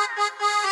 あ!